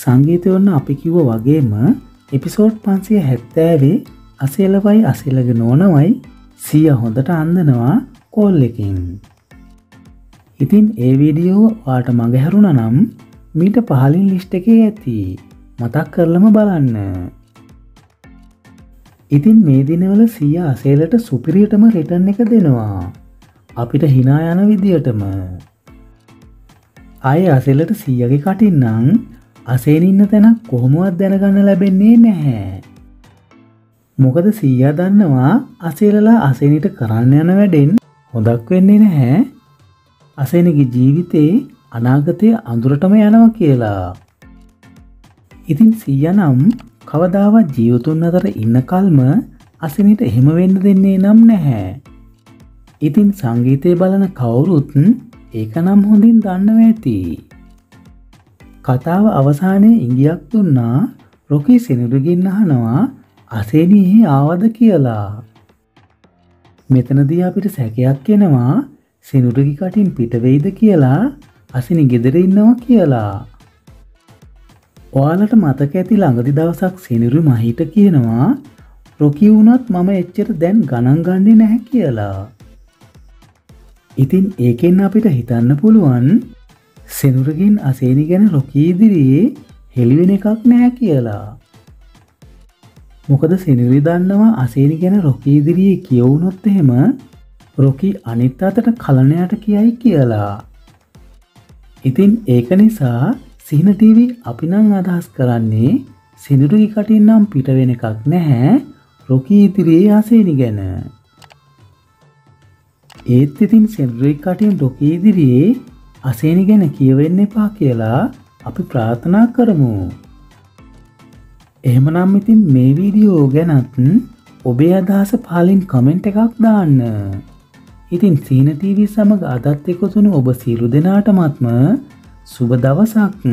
සංගීතය ඔන්න අපි කිව්ව වගේම එපිසෝඩ් පන්සිය හැත්තෑවේ අසේලවයි අසේලග නෝනවයි සිය හොඳට අන්දනවා කෝල් එකින්. ඉතින් ඒ වීඩියෝ වාට මඟහැරුණ නම් මීට පහලින් ලිස්්ට එකේ ඇති. මතක් කරලම බලන්න. ඉතින් මේ දිනවල සිය අසේලට සුපිරියටම රෙටන් එක දෙනවා. අපිට හිනා යන විදියටම. අය අසෙලට සීයගේ කටින්නම් අසේනින්න තැනක් කොහොමුවත් දැනගන්න ලැබෙන්නේ නැහැ මොකද සීයා දන්නවා අසේලලා අසේනිට කරන්න යන වැඩෙන් හොදක් වෙන්නේ නැහැ අසේනගේ ජීවිතේ අනාගතය අඳුරටම යනවා කියලා ඉතින් සීය නම් කවදාවත් ජීවතුන් අතර ඉන්න කල්ම අසනිට එහෙම වෙන්න දෙන්නේ නම් නැහැ. ඉතින් සංගීතය බලන කවුරුත් ඒක නම් හොඳින් දන්නව ඇති. කතාව අවසානය ඉංගියක් දුන්නා රොකී සෙනරුගින් අහනවා අසේනයේ ආවද කියලා. මෙතනදී අපිට සැකයක් කෙනවා සිනුරගි කටින් පිටවෙයිද කියලා අසිනි ගෙදර ඉන්නවා කියලා. ඔයාලට මතක ඇති ළඟදි දවසක් සිනිරු මහිට කියනවා රොකි වුණත් මම එච්චර දැන් ගණන්ගන්නේ නැහැ කියලා. ඉතින් ඒකෙන් අපිට හිතන්න පුළුවන් සෙනුරගින් අසේනි ගැන රොකීදිරයේ හෙළිවෙන එකක් නැහැ කියලා. මොකද සෙනවි දන්නවා අසේනි ගැන රොකීදිරියේ කියවුනොත් එහෙම රොකි අනිත් අතට කලනයට කියයි කියලා. ඉතින් ඒක නිසා සිහිනටීවී අපිනං අදහස් කරන්නේ සිදුරුගි කටින්නම් පිට වෙන එකක් නැහැ රොකී ඉතිරයේ ආසේනි ගැන. ඒත් ඉතින් සෙන්රුයි කටින් රොකී ඉදිරියේ අසේනි ගැන කියවෙන්න එපා කියලා අපි ප්‍රාථනා කරමු. එහෙමනම් ඉතින් මේ වීඩියෝ ගැනත් ඔබේ අදහස පාලින් කමෙන්ට් එකක් දාන්න. ඉතින් සීනටීවී සමඟ අදත් එකතුුණු ඔබ සීරු දෙනාටමත්ම සුබ දවසක්